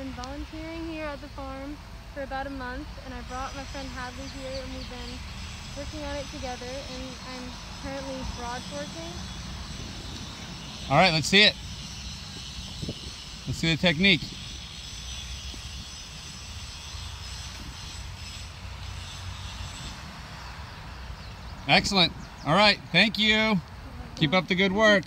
I've been volunteering here at the farm for about a month, and I brought my friend Hadley here, and we've been working on it together, and I'm currently broad forking. All right, let's see it. Let's see the technique. Excellent. All right, thank you. Keep up the good work.